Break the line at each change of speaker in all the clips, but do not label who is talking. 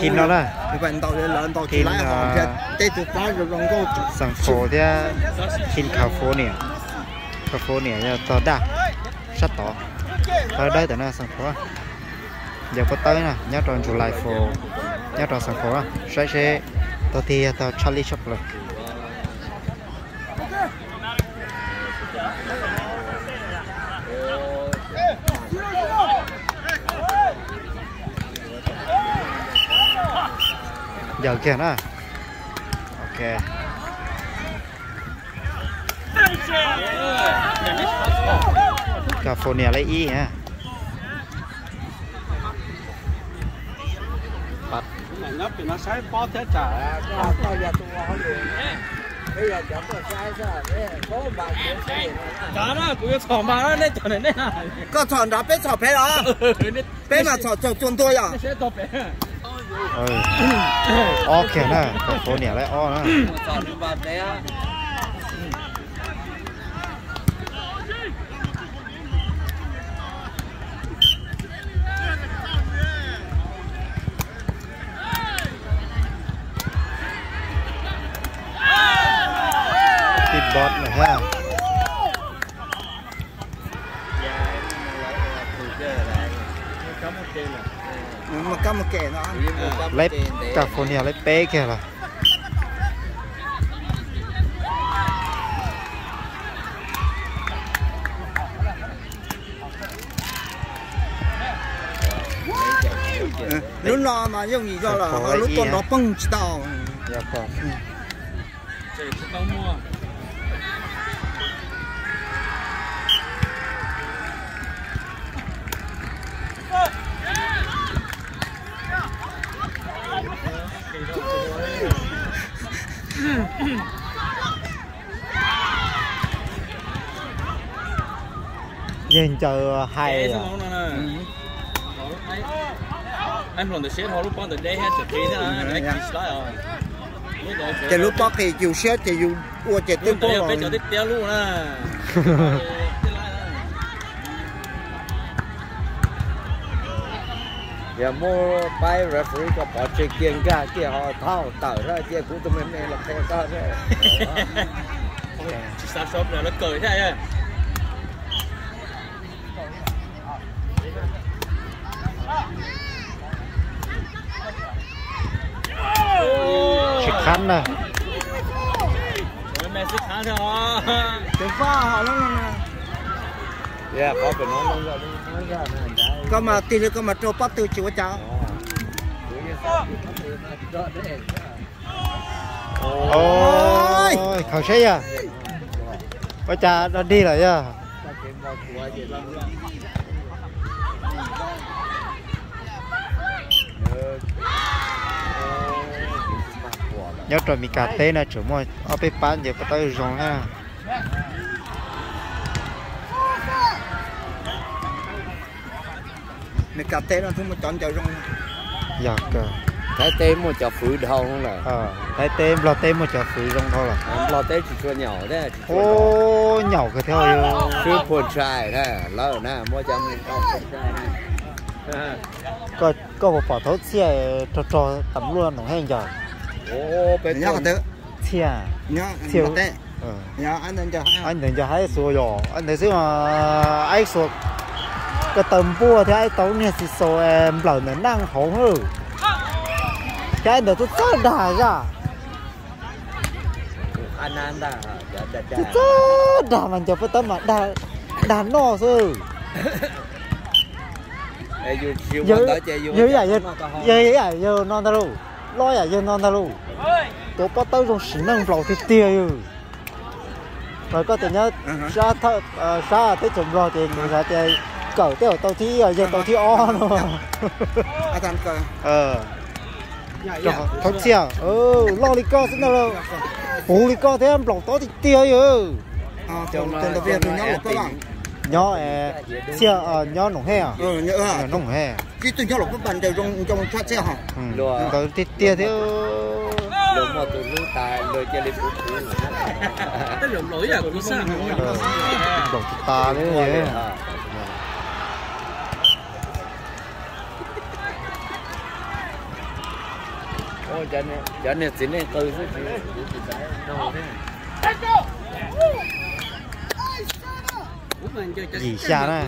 thìn nó là à,
rong câu
sang phố thì thìn cà phố nè. Cà phố nè giờ to đa sắp to tới đây tới là sang phố giờ có tới nè nhớ tròn July phố nhớ tròn sang phố sẽ sẽ. Tôi thì tôi Charlie Chaplin giờ kìa nè ok. California lấy ý ha
nó bị nó sai bó thế trả
tao giờ tôi hỏi rồi bây giờ chẳng có sai sao có bà
trả nó cũng có mà nó nên cho nên nè
có chọn đã biết chọn bé đó bé mà chọn chọn chọn tôi à
sẽ to bé
ừ o kìa nè California lấy o nè
chọn được bà bé
tít bọt này ha
mà cắm một kẻ nó
lấy California lấy bé kìa là.
Lúc nào mà dùng gì cho là lúc con nó bung chỉ tao
dạ
chỉ tao mua
nhìn chờ hay à.
anh from the shit hole lúc con từ đây hết chụp phim thế à anh kỹ slide à lúc đó
thì lúc đó thì thì dù ua
lúc đó à
giờ mua bay referee có bỏ chơi kiên ga kia họ thao tở ra kia cũng tụi mình này là theo sao thế.
Chỉ sao shop rồi nó cười thế à
Chiếc khăn nè.
Mẹ sẽ khá theo
cái pha họ lắm nè.
Dạ có phải nói luôn rồi nói ra này
có mà tiền có mà trâu bắt từ chịu cháu.
Ôi khẩu xe à? Bà cha nó đi rồi à nhớ rồi mình cà tê nè, chủ mua ở bên bán giờ có tới rồi ha
mày cà tê nó không mà chọn chậu rong
dạ cờ.
Thấy tên một chợ phứ đâu không là
ờ thấy tên lo tên một chỗ phí rong thôi là.
Lo tế chỉ cho nhỏ nhỏ
ô nhỏ cái theo yêu
cứ phun trai thế lỡ nè mua cho mình con phun trai này.
Có có một bỏ thốt xe cho cho tấm luôn nó hay giờ
ô bên
nhớ cái
xe Chiều.
cà tê.
Ờ.
Nhớ anh nên cho.
Anh đừng cho hai số rồi anh thấy mà ai số cái tầm bùa thì ai tấu nè thì số em lẩu nó năng hổ hư. Cái đó tôi rất đà ra.
Anh dạ
tôi rất đà mình cho phải tấm mà đà đà no sư
chơi dù
giờ vậy giờ giờ vậy giờ non ta luôn. Lo vậy giờ non ta luôn. Tôi bắt tới trong sinh năng lẩu thì tiêu rồi có thể nhớ ra thợ ra tới chủng rồi thì người ta thì tới ở tàu thi ở giờ tàu thi o luôn
anh thằng cờ
ờ. Rồi thật xia ừ lo đi co xin đâu hú đi co thế em lẩu to thì tiêu rồi
à chồng tên đầu tiên thì cái bằng
nhỏ ẹ xia ờ nhỏ nồng he à?
Ừ nhớ à
nồng he
cái tôi nhớ là cái bằng đều trong trong thoát xe hả?
Ừ. Tàu thì tiêu thế
lúc mà tụi lúc tài lôi chơi lên phút phút
cái lộn lỗi à cũng sao
ờ lẩu ta đấy
ô cho nên cho nên xin nên từ chứ
gì xa nè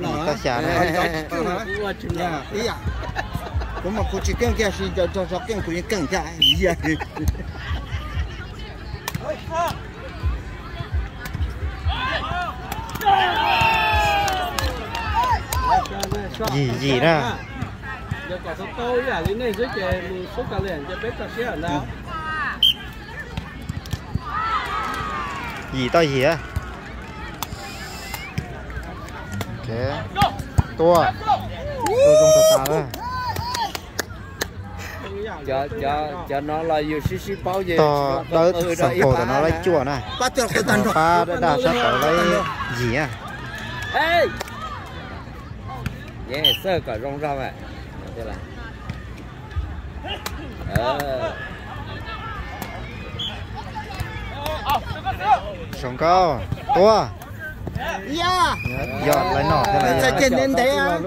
gì ta xa nè
dạ cũng mà cô chỉ cần kia thì cho cho cho cần cũng cần kia ý à
gì gì đó
giờ cả số tôi à lý này dưới chè số cả liền cho bé cả xe ở nào
gì to gì á? Ok. Tua. Tôi dùng thật tà đó.
Cho cho cho nó là yêu xí xí bao giờ
to tới sòng cổ của nó lấy
cái tàn
ba đã đào sát tới lấy gì á?
Ê! Nhé sơ cả rong rong à các bạn
sống cao to
yeah
giọt lại nọ thế này
sẽ
dạ, dạ.
trên đến đấy
á.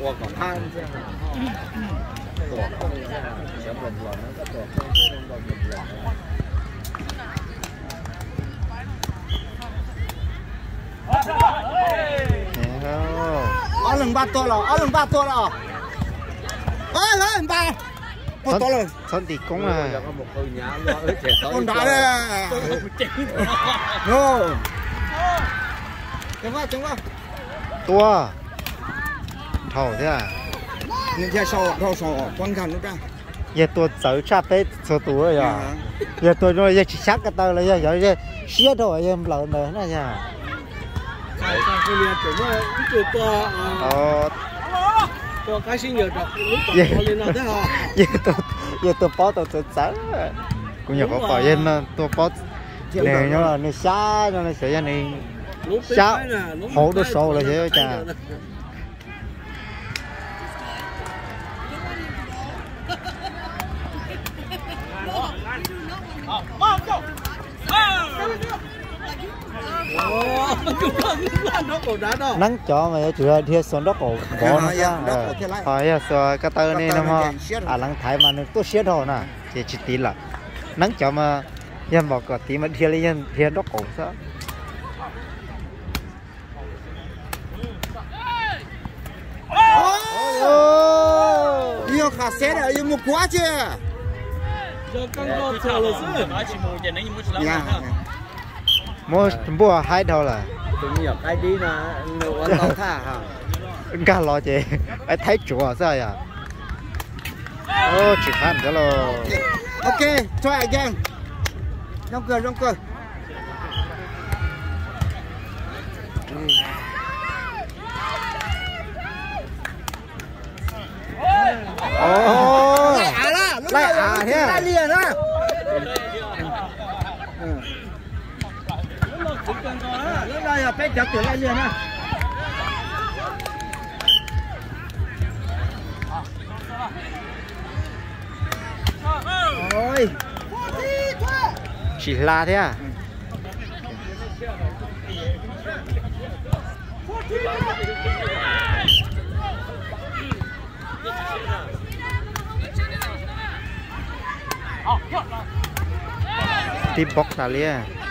quả còn hang xem quả không xem lần lần nó có
quả không
lần lần lần ba to rồi ở lần ba to rồi ở lần ba một to rồi
Thân thì cũng là
con đá đây no chẳng qua chẳng qua
tua. Thầu thế à?
Nhìn theo sau theo sau quan cảnh nó ra
giờ tôi sợ sát tới số tuổi rồi à? Giờ tôi nói giờ chỉ sát cái tơ là giờ giờ giờ xía thôi em lợn nữa nha
cái cái liền chuẩn mà cái chỗ to
ờ
to cái sinh nhật đọc lúc
Dạ.
đó lên nào thế hả
giờ tôi giờ tôi bó tôi tôi sợ cũng nhờ có phải
rồi.
em tôi bó này nó là nó xa nó là sẽ này Sao? Hổ nó
cái
sổ là
nó
thế
cái
chà.
rồi. Ồ, chúng ta cũng là nó cổ đá đâu.
Nắng cho mà chưa thì xuống đất cổ bỏ nó
Dạ, dạ,
ra
đất cổ thế lại.
phải à số cái tơ này nó mà à lăng thái mà nó tôi xía thôi nè. Chỉ chỉ tí là nắng cho mà em bảo có tí mà thiệt là em thiệt đất cổ sao
yêu khá xe rồi yêu một quá chứ
Cho con go chờ là giữ.
dạ
mua mua hai đầu là
Tôi là cái đi là nấu ăn tao tha hả?
cả lo chị ai thấy chùa sao à? Ô chỉ ăn đó lo
ok try again. Go don't go
ô.
Lại à là lúc
Lại
này là
à
lúc
thế à?
lại liền á lúc đây là phải chặt lại liền á ôi
chỉ là thế à? Tiếp bóc ta lia.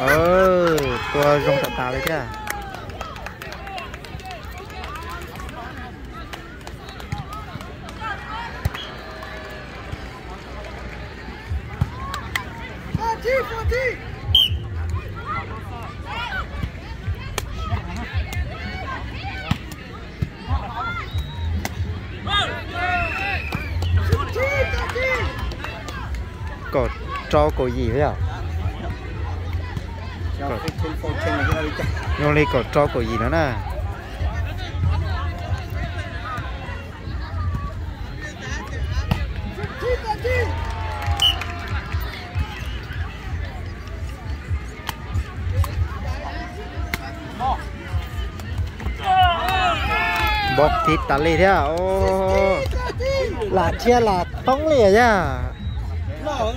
Ờ tua rong tạt tà đấy chứ à? có cho có gì vậy
ạ?
Nhưng đây có cho có gì nữa nè? Bọc thịt tà lì thế à? Ô là chia là tông lì à
Nó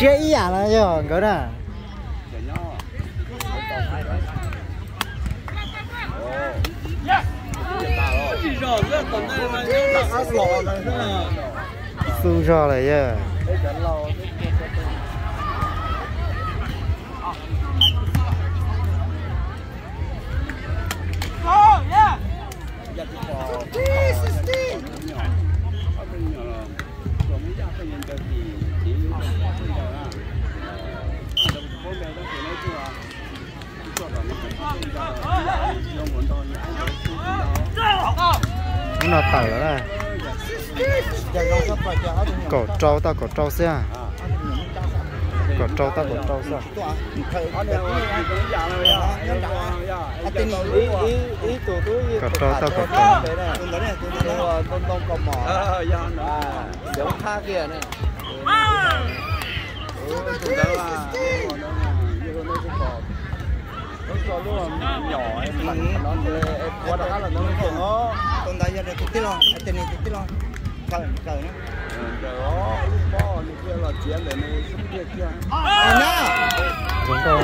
chia ý à là chứ cái nè
còn đây mà nhớ là lò
su chứ
lâu Dạ thì có Ở bên nhỏ là Có mấy gia cái nhân dân thì Chỉ bây giờ là Đồng bố mẹ đó thì nói chung là Cho đó nó phải bây giờ Nó muốn đó thì ai cũng không đó
nó tở là
giờ con sắp phải cho nó
cổ trâu ta cổ trâu xe cổ trâu ta cổ trâu xe
Ở đây là cũng già rồi
à tin ý ý ý tụi tôi
cổ trâu ta cổ trâu
để này tôi này tôi nói tôi đông cầm mỏ
Ờ, dạ nó
à giống tha kia này
Ừ, chúng ta là còn đó là như con nó cũng có nó có lúc là nhỏ em
Ừ.
nó em qua đó là nó
nó tôi đã giờ tôi tin lo tên này tôi tin lo cờ cờ
rồi đó lúc đó lúc kia là chuyện để này sống kia kia
à nha
đúng rồi